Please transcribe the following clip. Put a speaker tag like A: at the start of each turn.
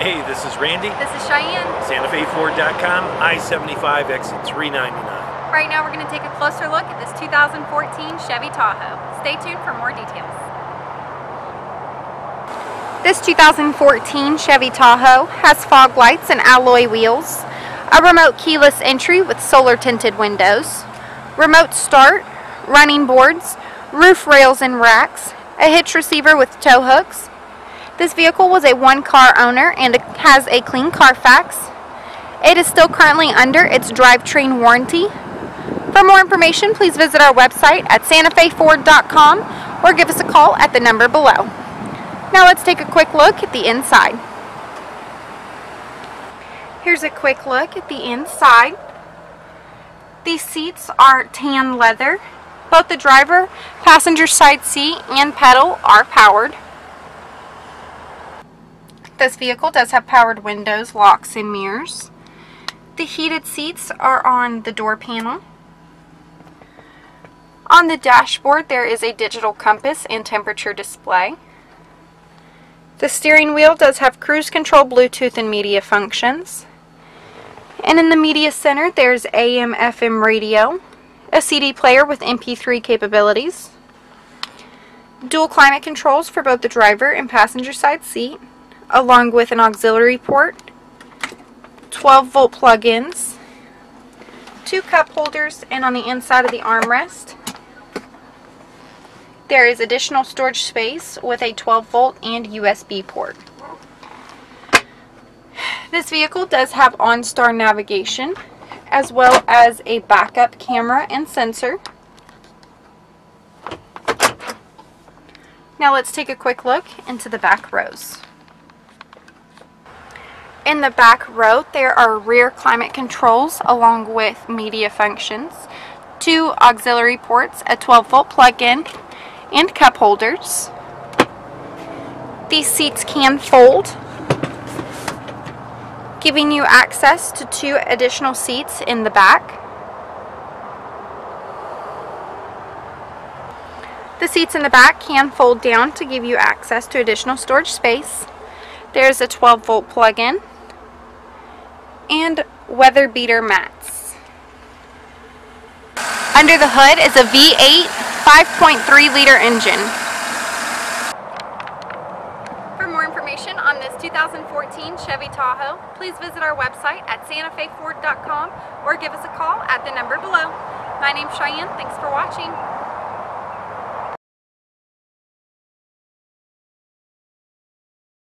A: Hey, this is Randy.
B: This is Cheyenne.
A: SantaFeFord.com, I-75, exit 399.
B: Right now we're going to take a closer look at this 2014 Chevy Tahoe. Stay tuned for more details. This 2014 Chevy Tahoe has fog lights and alloy wheels, a remote keyless entry with solar tinted windows, remote start, running boards, roof rails and racks, a hitch receiver with tow hooks, this vehicle was a one car owner and has a clean Carfax. It is still currently under its drivetrain warranty. For more information, please visit our website at santafeford.com or give us a call at the number below. Now let's take a quick look at the inside. Here's a quick look at the inside. These seats are tan leather. Both the driver, passenger side seat, and pedal are powered. This vehicle does have powered windows, locks, and mirrors. The heated seats are on the door panel. On the dashboard there is a digital compass and temperature display. The steering wheel does have cruise control, Bluetooth, and media functions. And in the media center there's AM FM radio, a CD player with MP3 capabilities, dual climate controls for both the driver and passenger side seat, along with an auxiliary port, 12 volt plug-ins, two cup holders, and on the inside of the armrest there is additional storage space with a 12 volt and USB port. This vehicle does have OnStar navigation as well as a backup camera and sensor. Now let's take a quick look into the back rows. In the back row, there are rear climate controls along with media functions, two auxiliary ports, a 12 volt plug-in, and cup holders. These seats can fold, giving you access to two additional seats in the back. The seats in the back can fold down to give you access to additional storage space. There's a 12 volt plug-in and weather beater mats. Under the hood is a V8 5.3 liter engine. For more information on this 2014 Chevy Tahoe, please visit our website at santafeford.com or give us a call at the number below. My name's Cheyenne. Thanks for watching.